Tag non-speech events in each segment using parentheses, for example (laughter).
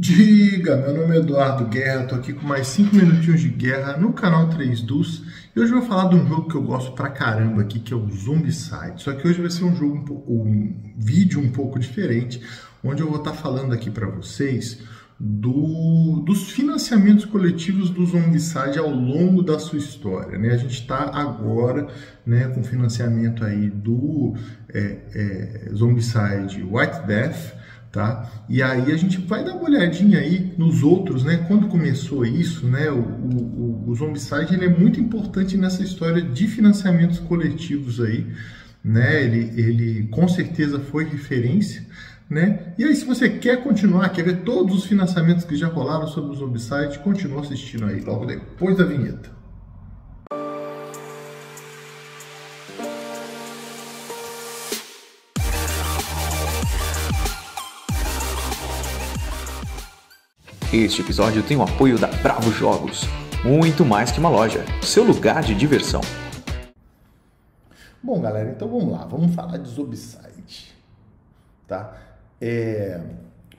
Diga, meu nome é Eduardo Guerra, tô aqui com mais 5 minutinhos de guerra no canal 3 Dus e hoje eu vou falar de um jogo que eu gosto pra caramba aqui, que é o Zombicide. Só que hoje vai ser um jogo um, pouco, um vídeo um pouco diferente, onde eu vou estar tá falando aqui para vocês do, dos financiamentos coletivos do Zombicide ao longo da sua história. Né? A gente está agora né, com financiamento aí do é, é, Zombicide White Death, tá? E aí a gente vai dar uma olhadinha aí nos outros, né? Quando começou isso, né? O, o, o Zombicide ele é muito importante nessa história de financiamentos coletivos aí, né? Ele, ele com certeza foi referência, né? E aí se você quer continuar, quer ver todos os financiamentos que já rolaram sobre o Zombicide, continua assistindo aí logo depois da vinheta. Este episódio tem o apoio da Bravo Jogos, muito mais que uma loja, seu lugar de diversão. Bom, galera, então vamos lá, vamos falar de Zombicide, tá? É...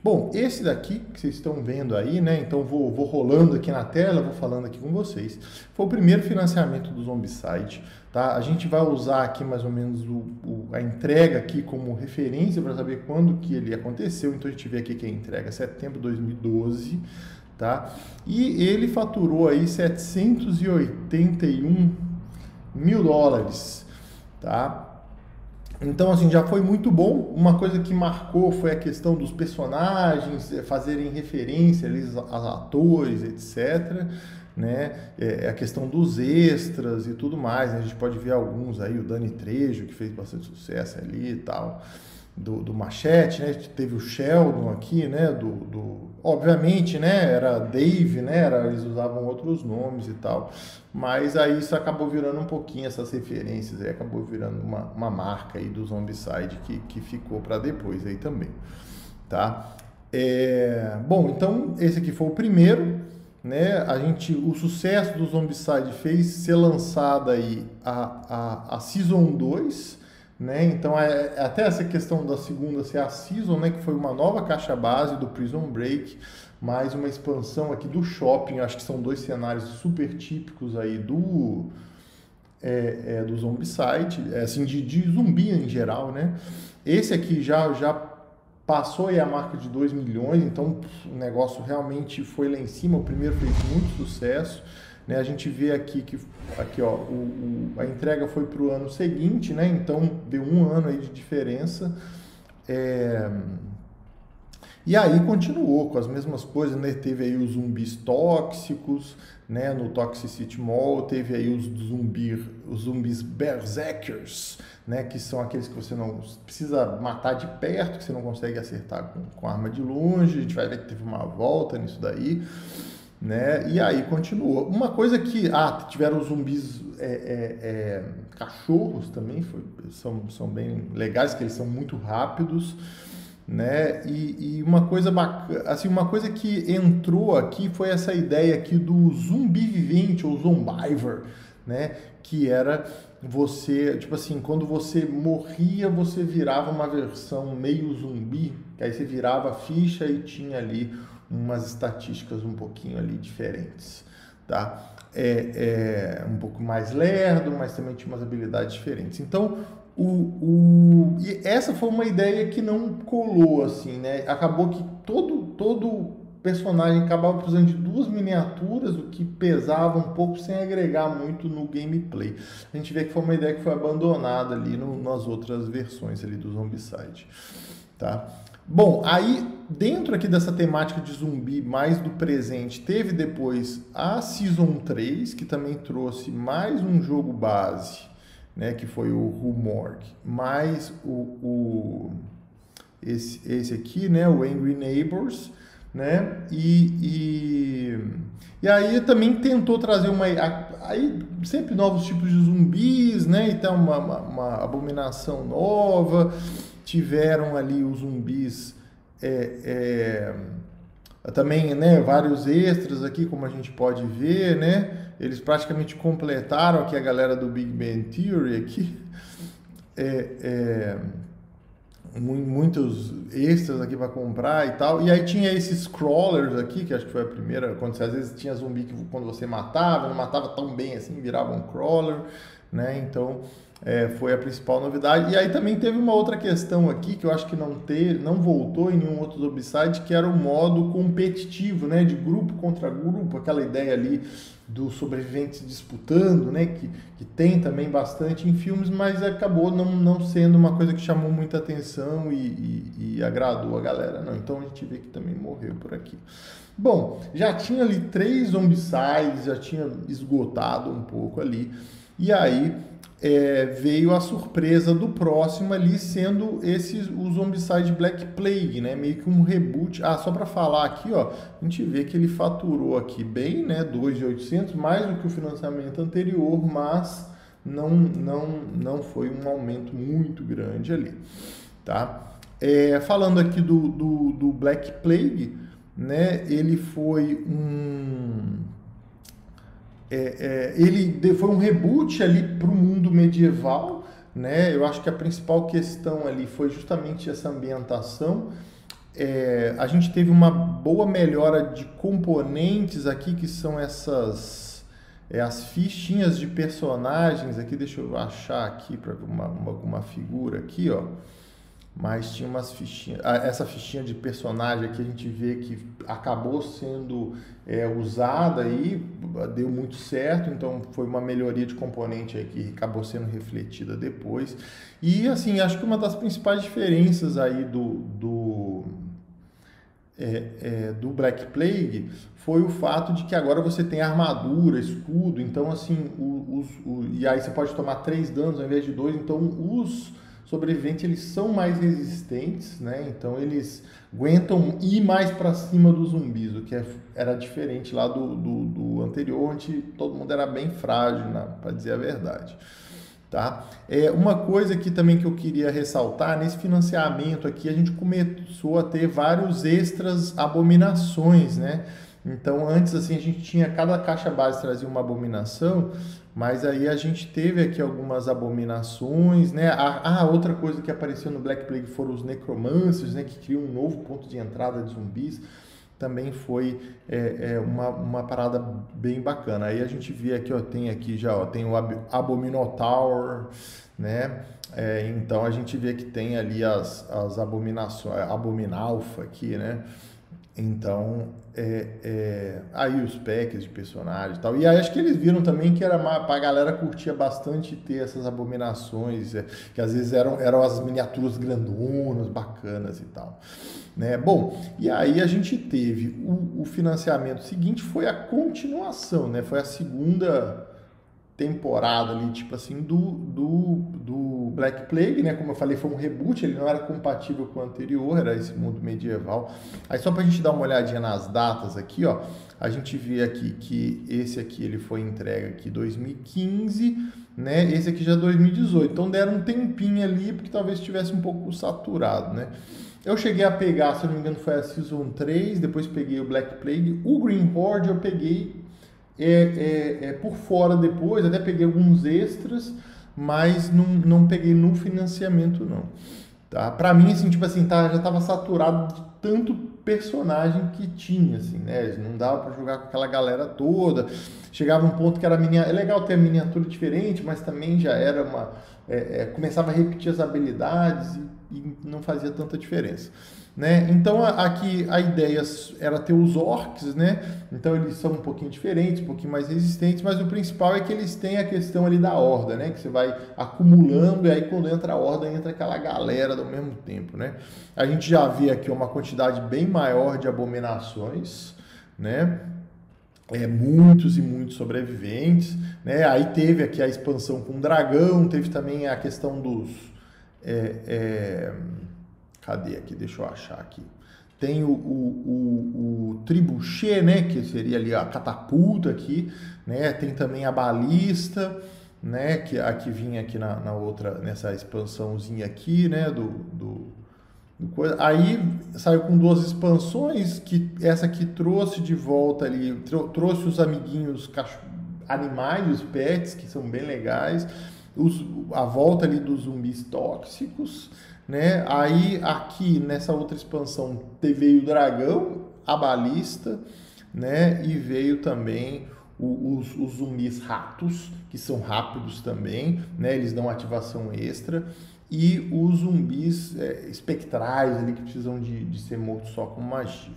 Bom, esse daqui que vocês estão vendo aí, né? Então vou, vou rolando aqui na tela, vou falando aqui com vocês. Foi o primeiro financiamento do Zombicide, tá? A gente vai usar aqui mais ou menos o, o, a entrega aqui como referência para saber quando que ele aconteceu. Então a gente vê aqui que a entrega é setembro de 2012, tá? E ele faturou aí 781 mil dólares, tá? Então, assim, já foi muito bom. Uma coisa que marcou foi a questão dos personagens eh, fazerem referência eles, aos atores, etc. Né? É, a questão dos extras e tudo mais. Né? A gente pode ver alguns aí, o Dani Trejo, que fez bastante sucesso ali e tal do, do Machete, né? Teve o Sheldon aqui, né? Do, do, obviamente, né? Era Dave, né? Era, eles usavam outros nomes e tal. Mas aí isso acabou virando um pouquinho essas referências, aí acabou virando uma, uma marca aí do Zombicide que, que ficou para depois aí também, tá? É, bom, então esse aqui foi o primeiro, né? A gente, o sucesso do Zombicide fez ser lançada aí a, a, a Season 2, né? Então, é, é, até essa questão da segunda ser a Season, né? que foi uma nova caixa base do Prison Break, mais uma expansão aqui do shopping. Acho que são dois cenários super típicos aí do, é, é, do Zombicide, é, assim, de, de zumbi em geral. Né? Esse aqui já, já passou aí a marca de 2 milhões, então o negócio realmente foi lá em cima. O primeiro fez muito sucesso. Né? A gente vê aqui que aqui, ó, o, o a entrega foi para o ano seguinte, né? então deu um ano aí de diferença. É... E aí continuou com as mesmas coisas, né? Teve aí os zumbis tóxicos, né? No Toxicity Mall, teve aí os zumbis, os zumbis berserkers, né? Que são aqueles que você não precisa matar de perto, que você não consegue acertar com, com arma de longe. A gente vai ver que teve uma volta nisso daí né? E aí continuou. Uma coisa que ah, tiveram zumbis é, é, é, cachorros também foi, são, são bem legais, que eles são muito rápidos, né? E, e, uma coisa bacana, assim, uma coisa que entrou aqui foi essa ideia aqui do zumbi vivente ou zombivor, né? Que era você, tipo assim, quando você morria, você virava uma versão meio zumbi, que aí você virava a ficha e tinha ali umas estatísticas um pouquinho ali diferentes, tá? É, é um pouco mais lerdo, mas também tinha umas habilidades diferentes. Então, o, o, e essa foi uma ideia que não colou, assim, né? Acabou que todo, todo personagem acabava precisando de duas miniaturas, o que pesava um pouco sem agregar muito no gameplay. A gente vê que foi uma ideia que foi abandonada ali no, nas outras versões ali do Zombicide, tá? Bom, aí dentro aqui dessa temática de zumbi mais do presente, teve depois a Season 3, que também trouxe mais um jogo base, né, que foi o Rumorg, mais o, o esse, esse aqui, né, o Angry Neighbors, né, e, e, e aí também tentou trazer uma, aí sempre novos tipos de zumbis, né, então uma, uma, uma abominação nova, tiveram ali os zumbis é, é, também né, vários extras aqui, como a gente pode ver, né? Eles praticamente completaram aqui a galera do Big Bang Theory aqui. É, é muitos extras aqui para comprar e tal. E aí tinha esses crawlers aqui, que acho que foi a primeira, quando você, às vezes tinha zumbi que quando você matava, não matava tão bem assim, virava um crawler, né? Então é, foi a principal novidade. E aí também teve uma outra questão aqui que eu acho que não ter, não voltou em nenhum outro Zombicide, que era o modo competitivo, né? De grupo contra grupo, aquela ideia ali dos sobreviventes disputando, né, que, que tem também bastante em filmes, mas acabou não, não sendo uma coisa que chamou muita atenção e, e, e agradou a galera, não. Então a gente vê que também morreu por aqui. Bom, já tinha ali três zombicides, já tinha esgotado um pouco ali, e aí é, veio a surpresa do próximo ali sendo esse o Zombicide Black Plague, né? Meio que um reboot. Ah, só para falar aqui, ó, a gente vê que ele faturou aqui bem, né? 2.800 mais do que o financiamento anterior, mas não não não foi um aumento muito grande ali, tá? É, falando aqui do, do, do Black Plague, né? Ele foi um é, é, ele foi um reboot ali para o mundo medieval, né? Eu acho que a principal questão ali foi justamente essa ambientação. É, a gente teve uma boa melhora de componentes aqui, que são essas é, as fichinhas de personagens aqui. Deixa eu achar aqui para uma, uma, uma figura aqui, ó mas tinha umas fichinhas. Ah, essa fichinha de personagem aqui a gente vê que acabou sendo é, usada aí, deu muito certo, então foi uma melhoria de componente aí que acabou sendo refletida depois. E assim, acho que uma das principais diferenças aí do, do, é, é, do Black Plague foi o fato de que agora você tem armadura, escudo, então assim, os, e aí você pode tomar três danos ao invés de dois, então os sobreviventes eles são mais resistentes, né? Então eles aguentam ir mais para cima dos zumbis, o que é, era diferente lá do, do, do, anterior, onde todo mundo era bem frágil, né? para dizer a verdade. Tá? É, uma coisa que também que eu queria ressaltar, nesse financiamento aqui a gente começou a ter vários extras abominações, né? Então antes assim a gente tinha cada caixa base trazia uma abominação, mas aí a gente teve aqui algumas abominações, né? Ah, outra coisa que apareceu no Black Plague foram os necromancers, né? Que criam um novo ponto de entrada de zumbis. Também foi é, é, uma, uma parada bem bacana. Aí a gente vê aqui, ó, tem aqui já, ó, tem o Ab Abominotaur, né? É, então a gente vê que tem ali as, as abominações, Abominalfa aqui, né? Então, é, é, aí os packs de personagens e tal. E aí acho que eles viram também que era a galera curtia bastante ter essas abominações, é, que às vezes eram, eram as miniaturas grandonas, bacanas e tal. Né? Bom, e aí a gente teve o, o financiamento seguinte, foi a continuação, né? foi a segunda temporada ali, tipo assim, do, do, do Black Plague, né? Como eu falei, foi um reboot, ele não era compatível com o anterior, era esse mundo medieval. Aí só pra gente dar uma olhadinha nas datas aqui, ó, a gente vê aqui que esse aqui ele foi entregue aqui 2015, né? Esse aqui já 2018. É então deram um tempinho ali, porque talvez estivesse um pouco saturado, né? Eu cheguei a pegar, se não me engano, foi a Season 3, depois peguei o Black Plague. O Green Horde eu peguei é, é, é, por fora depois, até peguei alguns extras, mas não, não peguei no financiamento não. Tá? Para mim, assim, tipo assim, tá, já estava saturado de tanto personagem que tinha, assim, né? Não dava para jogar com aquela galera toda. Chegava um ponto que era minia... é legal ter a miniatura diferente, mas também já era uma é, é, começava a repetir as habilidades e, e não fazia tanta diferença. Né? Então aqui a ideia era ter os orcs, né? Então eles são um pouquinho diferentes, um pouquinho mais resistentes, mas o principal é que eles têm a questão ali da horda, né? Que você vai acumulando e aí quando entra a horda entra aquela galera do mesmo tempo, né? A gente já vê aqui uma quantidade bem maior de abominações, né? É, muitos e muitos sobreviventes, né? Aí teve aqui a expansão com o dragão, teve também a questão dos é, é Cadê aqui? Deixa eu achar aqui. Tem o, o, o, o tribuchê, né? Que seria ali a catapulta aqui, né? Tem também a balista, né? Que aqui vinha aqui na, na outra, nessa expansãozinha aqui, né? Do, do. Aí saiu com duas expansões, que essa aqui trouxe de volta ali, trouxe os amiguinhos animais, os pets, que são bem legais, os, a volta ali dos zumbis tóxicos, né? Aí aqui nessa outra expansão veio o dragão, a balista, né? E veio também os, os zumbis ratos, que são rápidos também, né? Eles dão ativação extra. E os zumbis é, espectrais ali que precisam de, de ser mortos só com magia,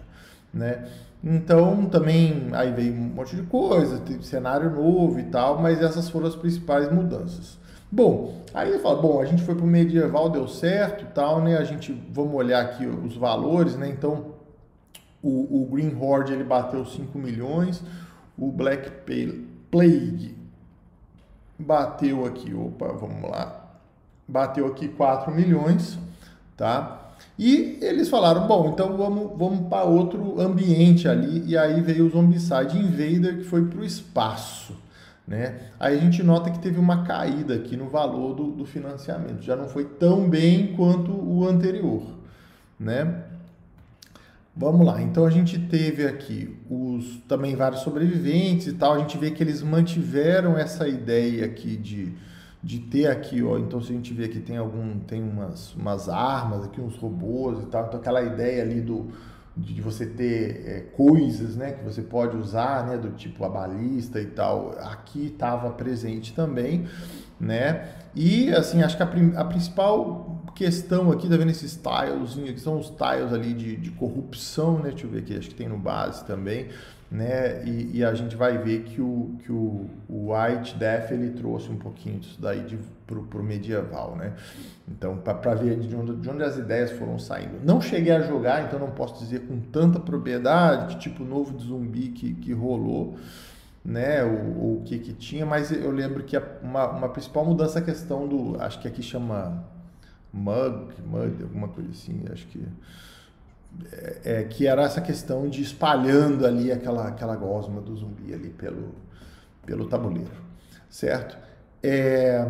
né? Então também aí veio um monte de coisa, cenário novo e tal, mas essas foram as principais mudanças. Bom, aí ele fala, bom, a gente foi pro medieval, deu certo tal, né? A gente, vamos olhar aqui os valores, né? Então, o, o Green Horde, ele bateu 5 milhões, o Black Plague bateu aqui, opa, vamos lá, bateu aqui 4 milhões, tá? E eles falaram, bom, então vamos, vamos para outro ambiente ali, e aí veio o Zombicide Invader, que foi para o espaço. Né? Aí a gente nota que teve uma caída aqui no valor do, do financiamento, já não foi tão bem quanto o anterior. Né? Vamos lá, então a gente teve aqui os também vários sobreviventes e tal, a gente vê que eles mantiveram essa ideia aqui de, de ter aqui, ó, então se a gente vê que tem algum, tem umas, umas armas aqui, uns robôs e tal, então aquela ideia ali do, de você ter é, coisas né, que você pode usar, né, do tipo a balista e tal, aqui estava presente também, né? E assim, acho que a, a, principal questão aqui, tá vendo esses tiles, que são os tiles ali de, de corrupção, né? Deixa eu ver aqui, acho que tem no base também né? E, e, a gente vai ver que o, que o, o White Death ele trouxe um pouquinho disso daí pro, pro medieval, né? Então, para ver de onde, de onde as ideias foram saindo. Não cheguei a jogar, então não posso dizer com tanta propriedade que tipo novo de zumbi que, que rolou, né? O, o que que tinha, mas eu lembro que uma, uma principal mudança é a questão do, acho que aqui chama Mug, Mug, alguma coisa assim, acho que é, que era essa questão de espalhando ali aquela, aquela gosma do zumbi ali pelo, pelo tabuleiro, certo? É...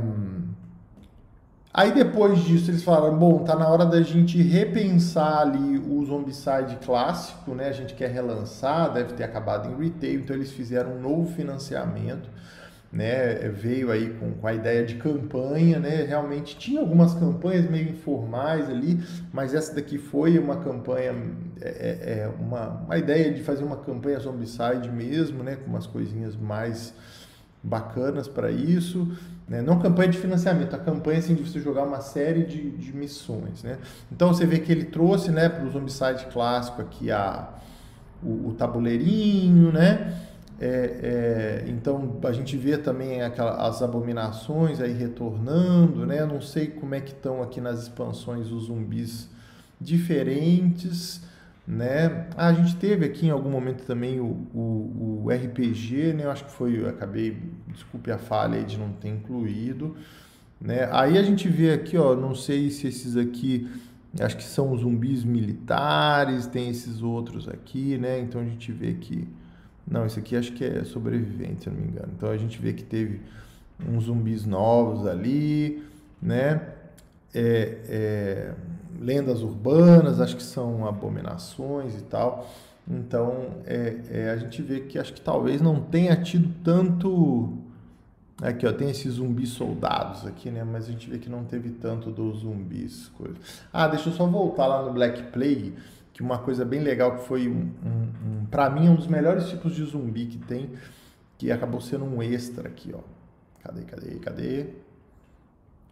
Aí depois disso eles falaram, bom, tá na hora da gente repensar ali o Zombicide clássico, né? A gente quer relançar, deve ter acabado em retail, então eles fizeram um novo financiamento né, veio aí com, com a ideia de campanha, né, realmente tinha algumas campanhas meio informais ali, mas essa daqui foi uma campanha, é, é, é uma, uma ideia de fazer uma campanha zombicide mesmo, né, com umas coisinhas mais bacanas para isso, né, não campanha de financiamento, a campanha assim, de você jogar uma série de, de missões, né, então você vê que ele trouxe, né, para o zombicide clássico aqui a, o, o tabuleirinho, né, é, é, então a gente vê também aquela, as abominações aí retornando, né? Não sei como é que estão aqui nas expansões os zumbis diferentes, né? Ah, a gente teve aqui em algum momento também o, o, o RPG, né? Eu acho que foi, eu acabei, desculpe a falha de não ter incluído, né? Aí a gente vê aqui, ó, não sei se esses aqui acho que são zumbis militares, tem esses outros aqui, né? Então a gente vê que não, esse aqui acho que é sobrevivente, se não me engano. Então a gente vê que teve uns zumbis novos ali, né? É, é, lendas urbanas, acho que são abominações e tal. Então é, é, a gente vê que acho que talvez não tenha tido tanto. Aqui, ó, tem esses zumbis soldados aqui, né? Mas a gente vê que não teve tanto dos zumbis. Coisa. Ah, deixa eu só voltar lá no Black Plague que uma coisa bem legal que foi um, um, um para mim um dos melhores tipos de zumbi que tem, que acabou sendo um extra aqui, ó. Cadê, cadê, cadê?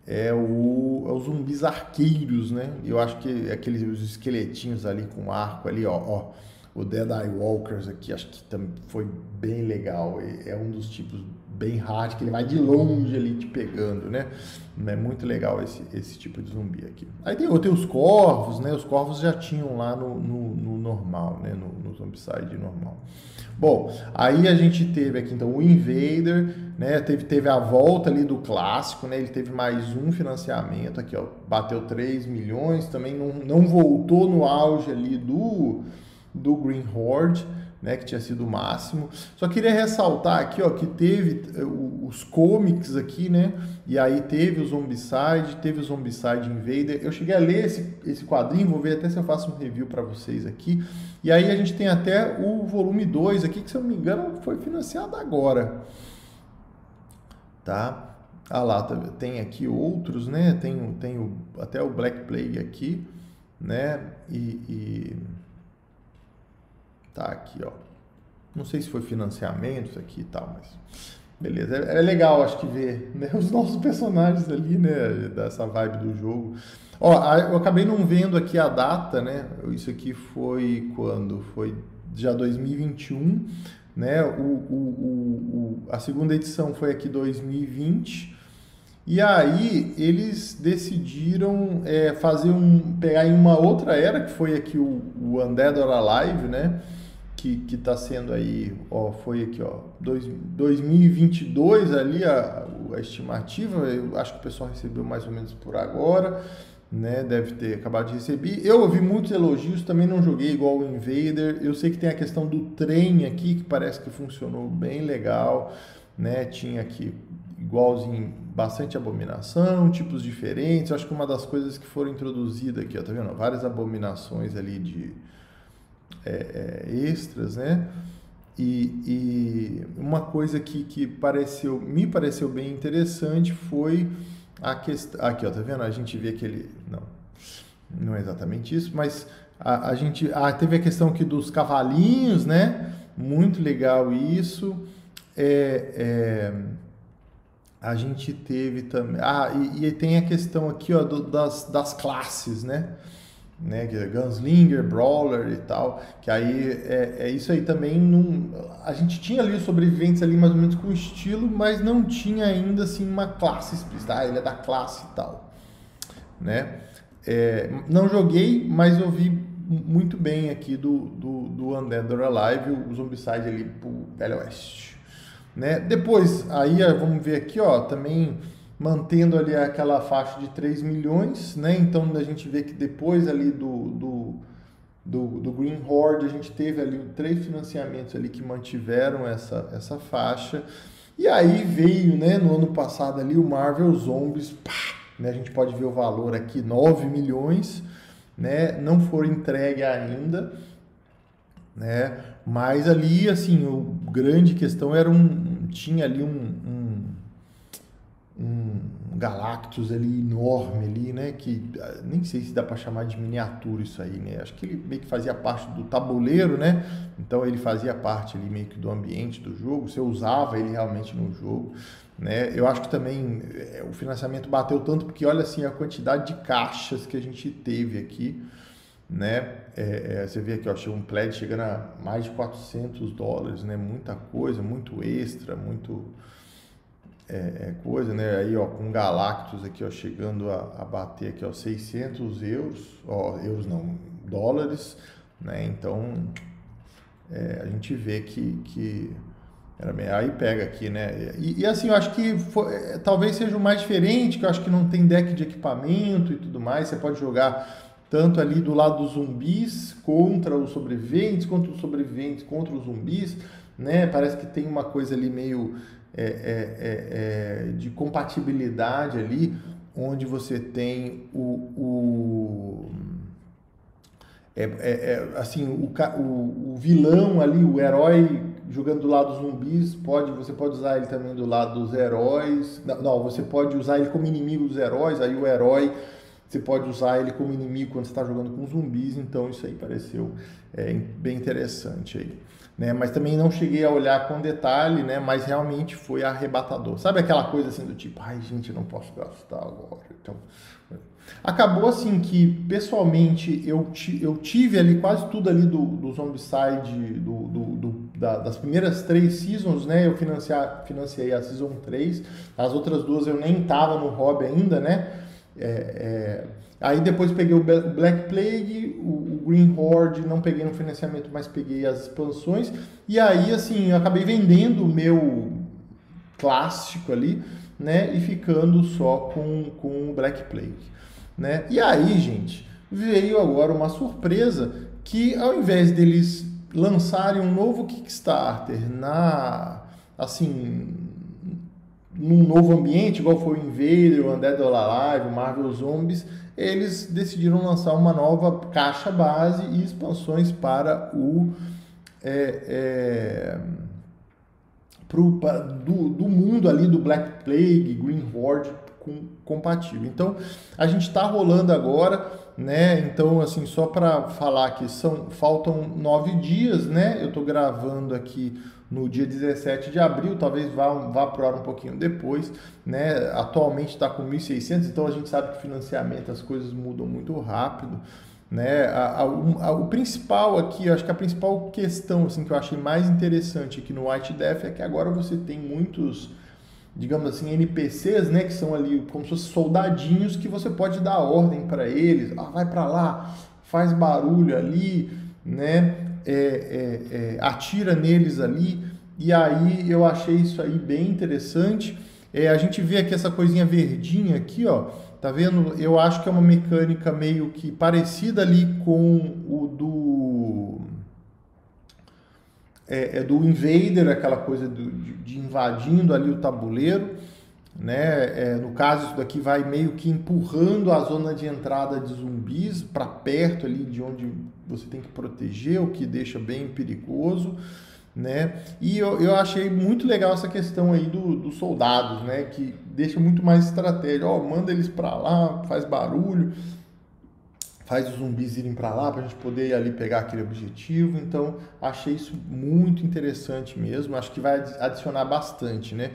É o, é os zumbis arqueiros, né? Eu acho que é aqueles os esqueletinhos ali com arco ali, ó, ó. O Dead Eye Walkers aqui, acho que também foi bem legal. É um dos tipos bem hard, que ele vai de longe ali te pegando, né? É muito legal esse, esse tipo de zumbi aqui. Aí tem, tem os corvos, né? Os corvos já tinham lá no, no, no normal, né? No, no Zombicide normal. Bom, aí a gente teve aqui então o Invader, né? Teve, teve a volta ali do clássico, né? Ele teve mais um financiamento aqui, ó. Bateu 3 milhões, também não, não voltou no auge ali do, do Green Horde né, que tinha sido o máximo. Só queria ressaltar aqui, ó, que teve eh, os comics aqui, né? E aí teve o Zombicide, teve o Zombicide Invader. Eu cheguei a ler esse, esse quadrinho, vou ver até se eu faço um review para vocês aqui. E aí a gente tem até o volume 2 aqui, que se eu não me engano foi financiado agora. Tá? Ah lá, tá tem aqui outros, né? Tem, tem o, até o Black Plague aqui, né? E, e, tá aqui, ó. Não sei se foi financiamento aqui e tal, mas beleza. É, é legal, acho que ver (laughs) né? os nossos personagens ali, né? Dessa vibe do jogo. Ó, eu acabei não vendo aqui a data, né? Isso aqui foi quando? Foi já 2021, né? O, o, o, a segunda edição foi aqui 2020. E aí eles decidiram é, fazer um pegar em uma outra era que foi aqui o, o Undead or Alive, né? Que, que tá sendo aí, ó, foi aqui, ó, dois, 2022 ali a, a estimativa, eu acho que o pessoal recebeu mais ou menos por agora, né? Deve ter acabado de receber. Eu ouvi muitos elogios, também não joguei igual o Invader. Eu sei que tem a questão do trem aqui que parece que funcionou bem legal, né? Tinha aqui igualzinho, bastante abominação, tipos diferentes. Eu acho que uma das coisas que foram introduzidas aqui, ó, tá vendo? Várias abominações ali de é, é, extras, né? E, e, uma coisa que, que pareceu, me pareceu bem interessante foi a questão. Aqui, ó, tá vendo? A gente vê aquele. Não, não é exatamente isso, mas a, a gente. Ah, teve a questão aqui dos cavalinhos, né? Muito legal isso. É, é, a gente teve também. Ah, e, e, tem a questão aqui ó, do, das, das classes, né? Né? É Gunslinger, Brawler e tal. Que aí é, é isso aí também. Num, a gente tinha ali os sobreviventes ali mais ou menos com estilo, mas não tinha ainda assim uma classe explícita. Ah, ele é da classe e tal. Né? É, não joguei, mas ouvi muito bem aqui do, do, do Undead or Alive, o Zombicide ali pro Velho Oeste. Né? Depois, aí vamos ver aqui, ó, também mantendo ali aquela faixa de 3 milhões, né? Então a gente vê que depois ali do, do, do, do Green Horde a gente teve ali três financiamentos ali que mantiveram essa, essa faixa. E aí veio, né, no ano passado ali o Marvel Zombies, pá, né? A gente pode ver o valor aqui, 9 milhões, né? Não foram entregue ainda, né? Mas ali, assim, o grande questão era um. Tinha ali um, um, um Galactus ali enorme ali, né? Que ah, nem sei se dá para chamar de miniatura isso aí, né? Acho que ele meio que fazia parte do tabuleiro, né? Então ele fazia parte ali meio que do ambiente do jogo. Você usava ele realmente no jogo, né? Eu acho que também é, o financiamento bateu tanto porque olha assim a quantidade de caixas que a gente teve aqui né? É, é, você vê aqui, ó, um pledge chegando a mais de 400 dólares, né? Muita coisa, muito extra, muito é, é, coisa, né? Aí, ó, com Galactus aqui, ó, chegando a, a bater aqui, ó, 600 euros, ó, euros não, dólares, né? Então, é, a gente vê que, que era meio, aí pega aqui, né? E, e assim, eu acho que foi, é, talvez seja o mais diferente, que eu acho que não tem deck de equipamento e tudo mais, você pode jogar tanto ali do lado dos zumbis contra os sobreviventes, contra os sobreviventes contra os zumbis, né? Parece que tem uma coisa ali meio é, é, é, é de compatibilidade ali, onde você tem o, o é, é, assim o, o, o, vilão ali, o herói jogando do lado dos zumbis, pode, você pode usar ele também do lado dos heróis. Não, não, você pode usar ele como inimigo dos heróis, aí o herói você pode usar ele como inimigo quando você está jogando com zumbis, então isso aí pareceu é, bem interessante aí. Né? Mas também não cheguei a olhar com detalhe, né? mas realmente foi arrebatador. Sabe aquela coisa assim do tipo, ai gente, não posso gastar agora. Então, acabou assim que pessoalmente eu, eu tive ali quase tudo ali do, do Zombicide, do, do, do da, das primeiras três seasons, né? Eu financiei, financiei a Season 3, as outras duas eu nem tava no hobby ainda, né? É, é, aí depois peguei o Black Plague, o, Green Horde, não peguei no financiamento, mas peguei as expansões. E aí, assim, eu acabei vendendo o meu clássico ali, né? E ficando só com, com o Black Plague, né? E aí, gente, veio agora uma surpresa que ao invés deles lançarem um novo Kickstarter na assim num novo ambiente, igual foi o Invader, o Undead or Alive, o Marvel Zombies, eles decidiram lançar uma nova caixa base e expansões para o é, é, pro, pra, do, do mundo ali do Black Plague, Green Horde com, compatível. Então a gente está rolando agora, né? Então assim só para falar que são faltam nove dias, né? Eu estou gravando aqui no dia 17 de abril, talvez vá, vá para um pouquinho depois, né? Atualmente está com 1.600, então a gente sabe que financiamento as coisas mudam muito rápido, né? A, a, a, o principal aqui, acho que a principal questão assim que eu achei mais interessante aqui no White Death é que agora você tem muitos digamos assim, NPCs, né, que são ali como se fossem soldadinhos que você pode dar ordem para eles, ah, vai para lá, faz barulho ali, né, é, é, é, atira neles ali, e aí eu achei isso aí bem interessante. É, a gente vê aqui essa coisinha verdinha aqui, ó, tá vendo? Eu acho que é uma mecânica meio que parecida ali com o do é, é do invader, aquela coisa do, de, de, invadindo ali o tabuleiro, né? É, no caso isso daqui vai meio que empurrando a zona de entrada de zumbis para perto ali de onde você tem que proteger, o que deixa bem perigoso, né? E eu, eu achei muito legal essa questão aí do, dos soldados, né? Que deixa muito mais estratégia. Ó, manda eles para lá, faz barulho, faz os zumbis irem para lá para a gente poder ir ali pegar aquele objetivo. Então, achei isso muito interessante mesmo. Acho que vai adicionar bastante, né?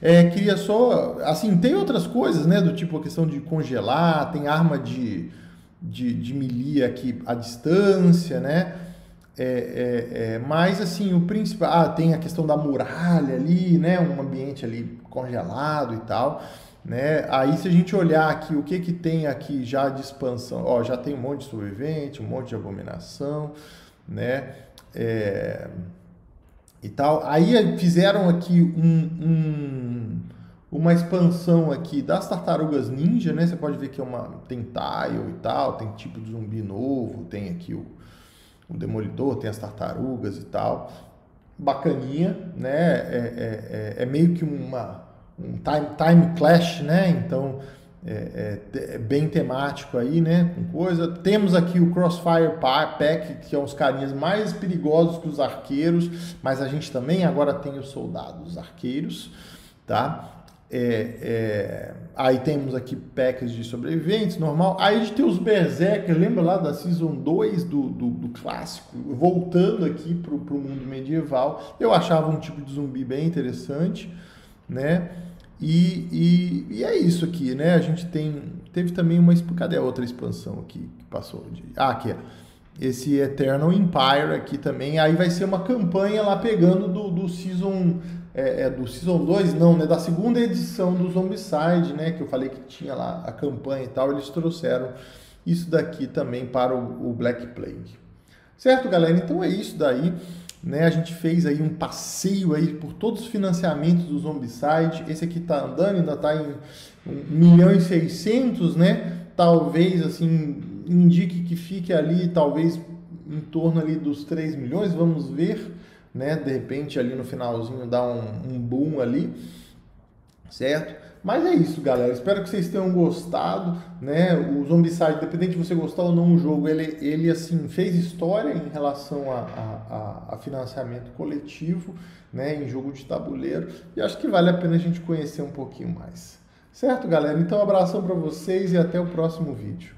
É, queria só, assim, tem outras coisas, né? Do tipo a questão de congelar, tem arma de de, de melee aqui à distância, né? É, é, é, mas assim, o principal. Ah, tem a questão da muralha ali, né? Um ambiente ali congelado e tal. Né? Aí se a gente olhar aqui o que, que tem aqui já de expansão, ó, já tem um monte de sobrevivente, um monte de abominação, né? É, e tal. Aí fizeram aqui um, um uma expansão aqui das tartarugas ninja, né? Você pode ver que é uma tem tile e tal, tem tipo de zumbi novo, tem aqui o, o demolidor, tem as tartarugas e tal, bacaninha, né? É, é, é, é meio que uma um time, time clash, né? Então é, é, é, bem temático aí, né? Com coisa. Temos aqui o Crossfire Pack, que são os carinhas mais perigosos que os arqueiros, mas a gente também agora tem os soldados arqueiros, tá? É, é, aí temos aqui packs de sobreviventes, normal. Aí a gente tem os Berserker, lembra lá da Season 2 do, do, do clássico? Voltando aqui para o mundo medieval. Eu achava um tipo de zumbi bem interessante, né? E, e, e, é isso aqui, né? A gente tem. Teve também uma. Cadê a outra expansão aqui que passou? De, ah, aqui é. Esse Eternal Empire aqui também. Aí vai ser uma campanha lá pegando do, do Season é, é, do Season 2, não, né? Da segunda edição do Zombicide, né? Que eu falei que tinha lá a campanha e tal, eles trouxeram isso daqui também para o, o Black Plague. Certo, galera? Então é isso daí. Né, a gente fez aí um passeio aí por todos os financiamentos do Zombicide. Esse aqui tá andando, ainda tá em 1 milhão e 600, né? Talvez assim indique que fique ali, talvez em torno ali dos 3 milhões, vamos ver né? De repente ali no finalzinho dá um, um boom ali, certo? Mas é isso, galera. Espero que vocês tenham gostado, né? O Zombicide, independente de você gostar ou não do jogo, ele, ele assim fez história em relação a, a, a, financiamento coletivo, né? Em jogo de tabuleiro. E acho que vale a pena a gente conhecer um pouquinho mais. Certo, galera? Então, um abração para vocês e até o próximo vídeo.